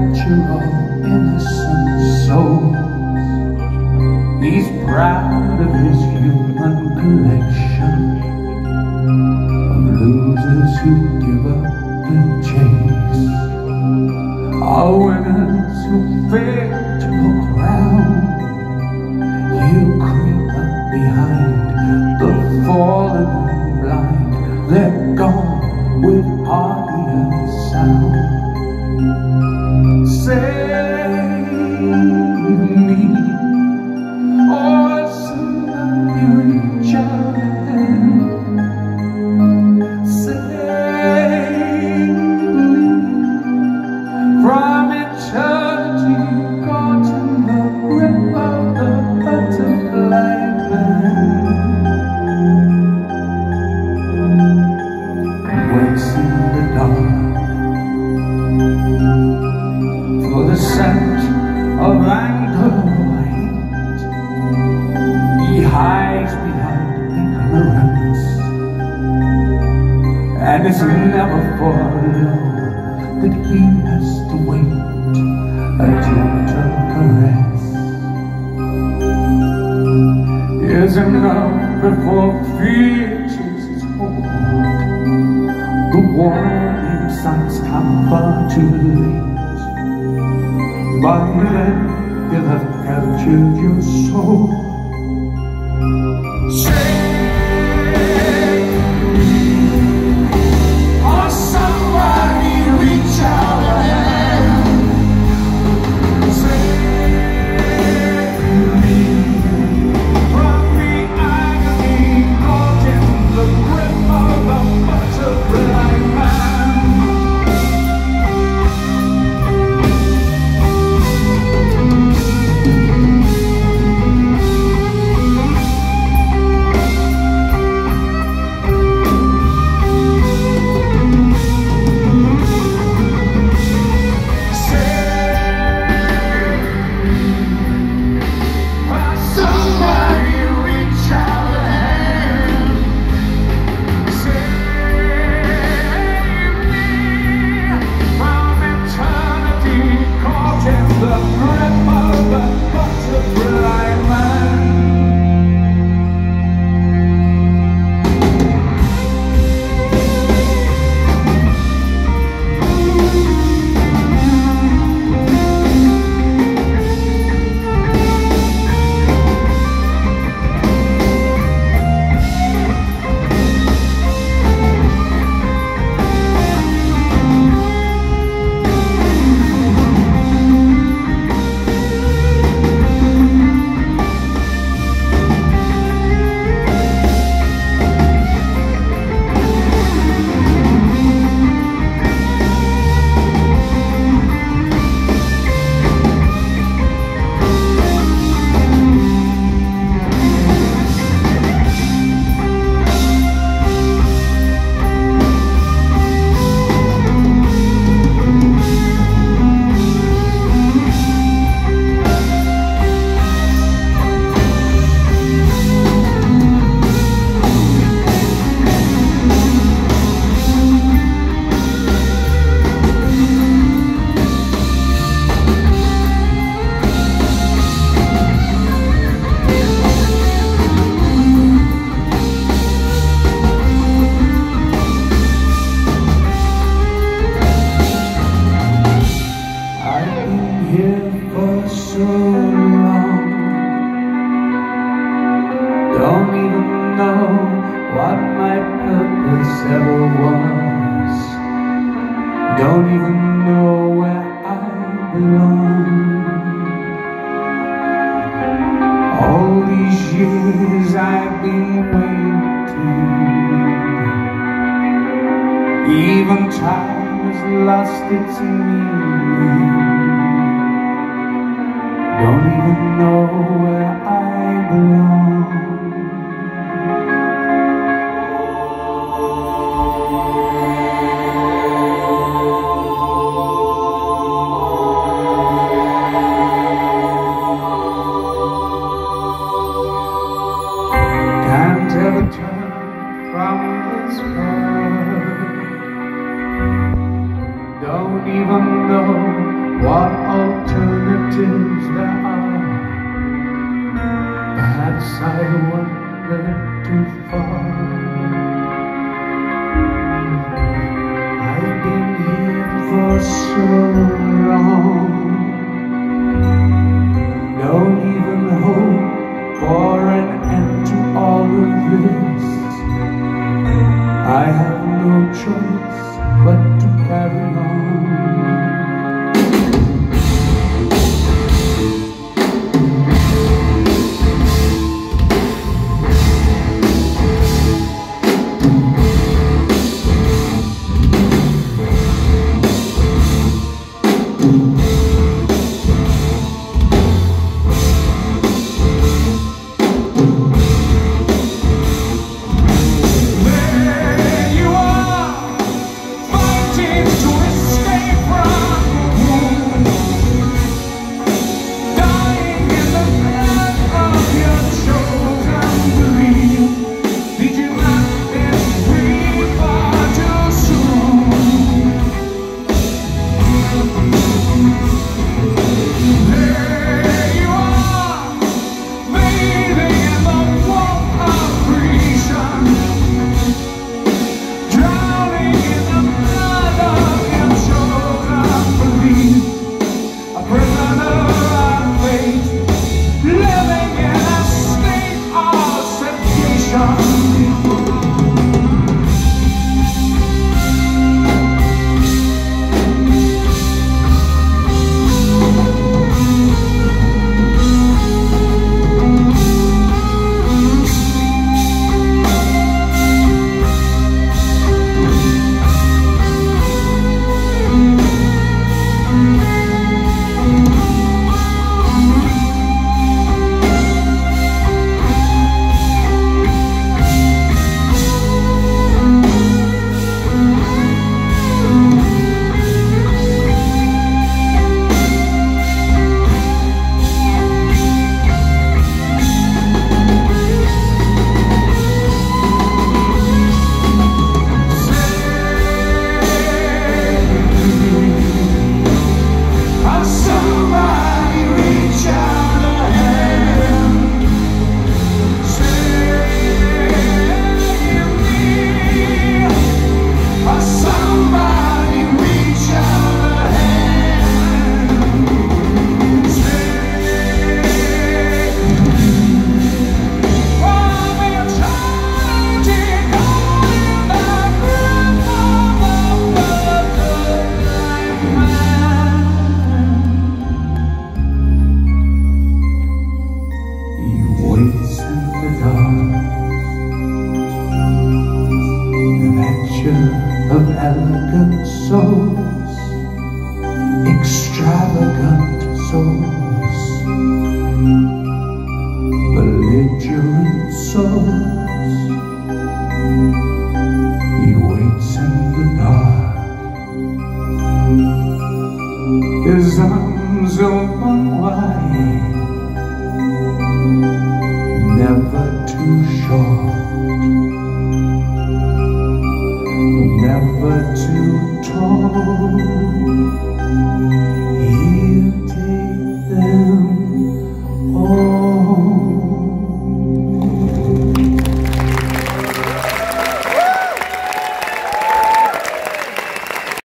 Natural, innocent souls. He's proud of his human collection of losers who give up the chase, our winners who fail. And it's never for long that he has to wait a gentle caress. Is enough before fear takes its hold. The warning signs come far too late. By then you'll have captured your soul. I've been waiting. Even time has lost its meaning. Don't even know where I belong. even know what alternatives there are. Perhaps I wandered too far. I've been here for so long. 的手 never too tall.